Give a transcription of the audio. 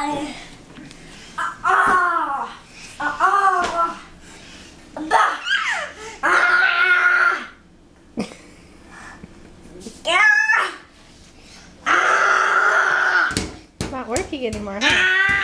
I working anymore, huh? Ah!